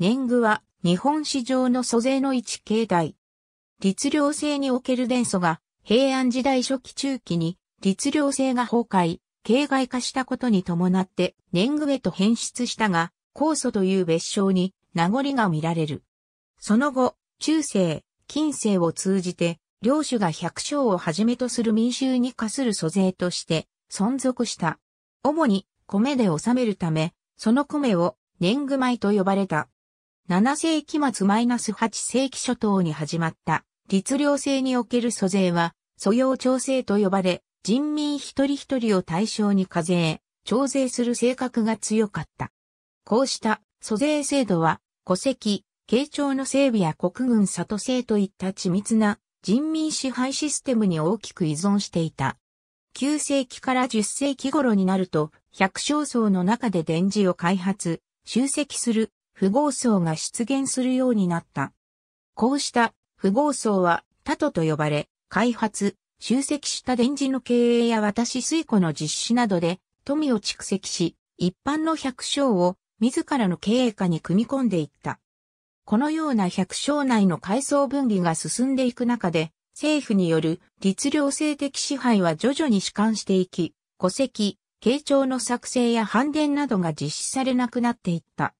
年貢は日本史上の租税の一形態。律令制における伝祖が平安時代初期中期に律令制が崩壊、形骸化したことに伴って年貢へと変質したが、酵素という別称に名残が見られる。その後、中世、近世を通じて、領主が百姓をはじめとする民衆に課する租税として存続した。主に米で収めるため、その米を年貢米と呼ばれた。7世紀末マイナス8世紀初頭に始まった律令制における租税は、租用調整と呼ばれ、人民一人一人を対象に課税、徴税する性格が強かった。こうした租税制度は、戸籍、慶長の整備や国軍里制といった緻密な人民支配システムに大きく依存していた。9世紀から10世紀頃になると、百姓層の中で電磁を開発、集積する富豪層が出現するようになった。こうした富豪層はタトと呼ばれ、開発、集積した電磁の経営や渡し水庫の実施などで富を蓄積し、一般の百姓を自らの経営下に組み込んでいった。このような百姓内の階層分離が進んでいく中で、政府による律令制的支配は徐々に弛緩していき、戸籍、慶長の作成や反伝などが実施されなくなっていった。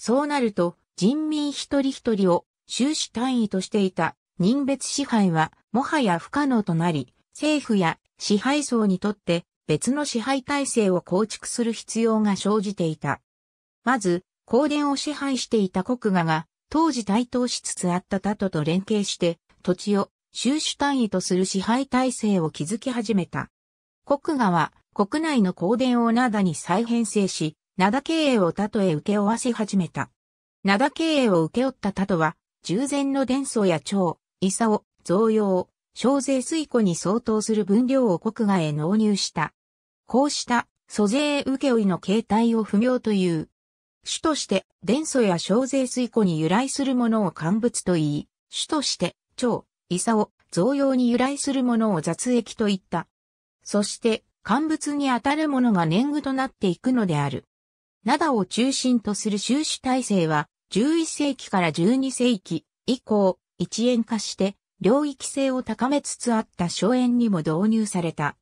そうなると、人民一人一人を収支単位としていた人別支配はもはや不可能となり、政府や支配層にとって別の支配体制を構築する必要が生じていた。まず、香典を支配していた国画が当時台頭しつつあった他とと連携して土地を収支単位とする支配体制を築き始めた。国画は国内の香典を灘に再編成し、灘経営を他とへ受け負わせ始めた。灘経営を受け負った他とは、従前の伝送や蝶、イサオ、増用、小税水庫に相当する分量を国外へ納入した。こうした租税受負の形態を不明という。主として伝送や小税水庫に由来するものを乾物と言い、主として蝶、イサオ、増用に由来するものを雑液と言った。そして乾物にあたるものが年貢となっていくのである。灘を中心とする収支体制は、11世紀から12世紀以降、一円化して、領域性を高めつつあった荘園にも導入された。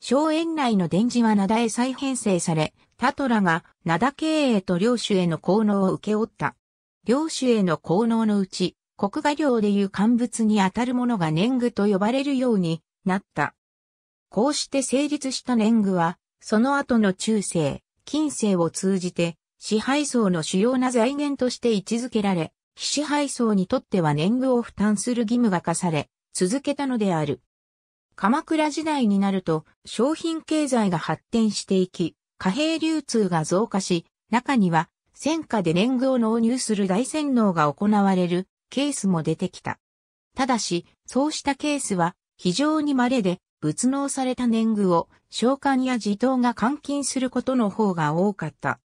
荘園内の電磁は灘へ再編成され、タトラが灘経営と領主への効能を受け負った。領主への効能のうち、国画領でいう乾物にあたるものが年貢と呼ばれるようになった。こうして成立した年貢は、その後の中世、近世を通じて、支配層の主要な財源として位置づけられ、非支配層にとっては年貢を負担する義務が課され、続けたのである。鎌倉時代になると、商品経済が発展していき、貨幣流通が増加し、中には、戦火で年貢を納入する大洗脳が行われるケースも出てきた。ただし、そうしたケースは非常に稀で、仏納された年貢を召喚や自頭が換金することの方が多かった。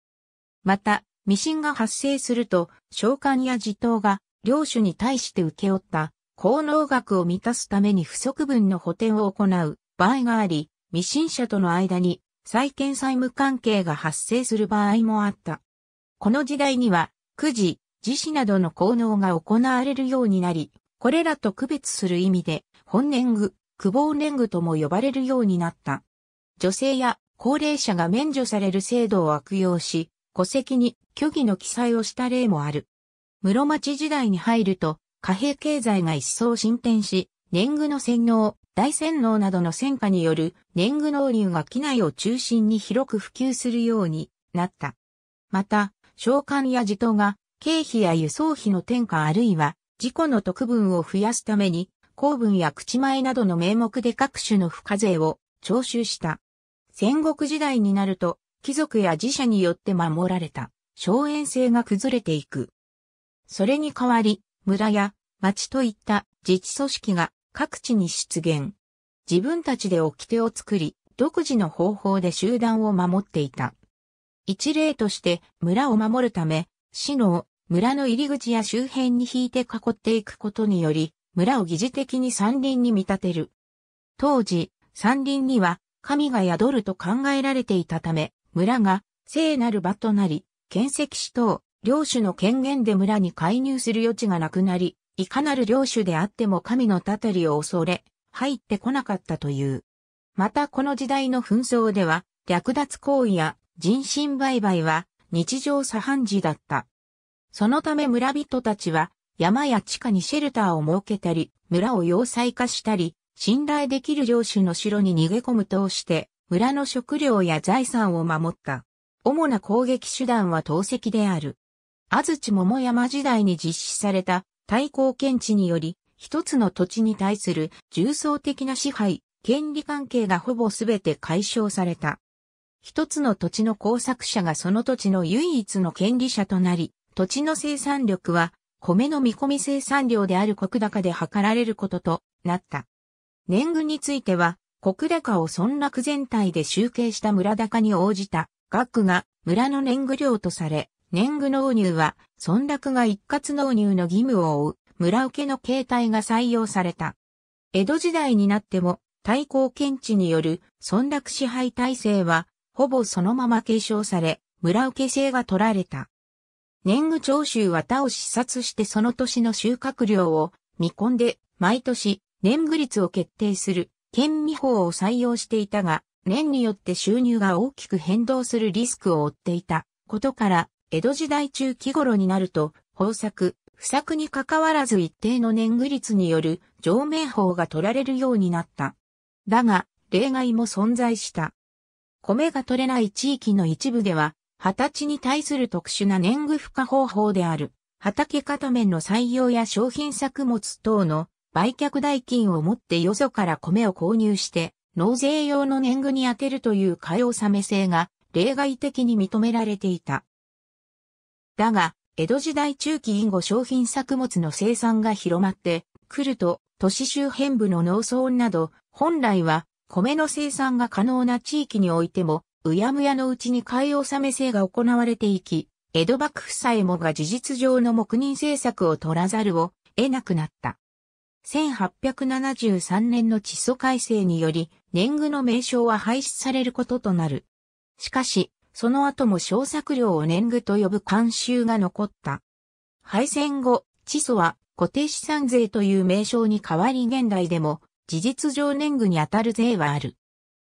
また、未信が発生すると、召喚や自頭が領主に対して受け負った効能額を満たすために不足分の補填を行う場合があり、未信者との間に債権債務関係が発生する場合もあった。この時代には、くじ、自死などの効能が行われるようになり、これらと区別する意味で、本年貢、久保年貢とも呼ばれるようになった。女性や高齢者が免除される制度を悪用し、戸籍に虚偽の記載をした例もある。室町時代に入ると、貨幣経済が一層進展し、年貢の洗脳、大洗脳などの戦火による年貢納入が機内を中心に広く普及するようになった。また、召喚や自頭が経費や輸送費の転嫁あるいは自己の特分を増やすために公文や口前などの名目で各種の付加税を徴収した。戦国時代になると、貴族や自社によって守られた、荘園制が崩れていく。それに代わり、村や町といった自治組織が各地に出現。自分たちで掟を作り、独自の方法で集団を守っていた。一例として村を守るため、市の村の入り口や周辺に引いて囲っていくことにより、村を疑似的に山林に見立てる。当時、山林には神が宿ると考えられていたため、村が聖なる場となり、建石師等、領主の権限で村に介入する余地がなくなり、いかなる領主であっても神のたたりを恐れ、入ってこなかったという。またこの時代の紛争では、略奪行為や人身売買は日常茶飯事だった。そのため村人たちは山や地下にシェルターを設けたり、村を要塞化したり、信頼できる領主の城に逃げ込むとして、村の食料や財産を守った。主な攻撃手段は投石である。安土桃山時代に実施された対抗検知により、一つの土地に対する重層的な支配、権利関係がほぼすべて解消された。一つの土地の工作者がその土地の唯一の権利者となり、土地の生産力は米の見込み生産量である国高で測られることとなった。年貢については、国高を村落全体で集計した村高に応じた額が村の年貢量とされ、年貢納入は村落が一括納入の義務を負う村受けの形態が採用された。江戸時代になっても対抗検知による村落支配体制はほぼそのまま継承され、村受け制が取られた。年貢徴収は他を視察してその年の収穫量を見込んで、毎年年貢率を決定する県見法を採用していたが、年によって収入が大きく変動するリスクを負っていたことから、江戸時代中期頃になると、豊作、不作に関わらず一定の年貢率による上名法が取られるようになった。だが、例外も存在した。米が取れない地域の一部では、二十歳に対する特殊な年貢付加方法である、畑片面の採用や商品作物等の売却代金を持ってよそから米を購入して、納税用の年貢に充てるという買い納め制が例外的に認められていた。だが、江戸時代中期以後商品作物の生産が広まってくると、都市周辺部の農村など、本来は米の生産が可能な地域においても、うやむやのうちに買い納め制が行われていき、江戸幕府さえもが事実上の黙認政策を取らざるを得なくなった。1873年の地租改正により、年貢の名称は廃止されることとなる。しかし、その後も小作料を年貢と呼ぶ慣習が残った。敗戦後、地租は固定資産税という名称に代わり現代でも事実上年貢にあたる税はある。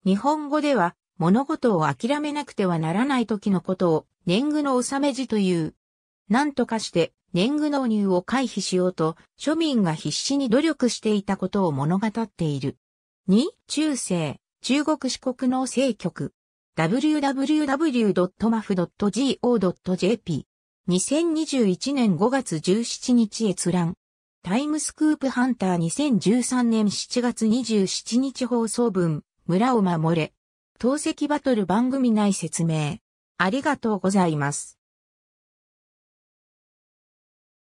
日本語では物事を諦めなくてはならない時のことを年貢の納め時という。何とかして年貢納入を回避しようと庶民が必死に努力していたことを物語っている。2、中世、中国四国農政局。www.maf.go.jp。2021年5月17日閲覧。タイムスクープハンター2013年7月27日放送分、村を守れ。投石バトル番組内説明。ありがとうございます。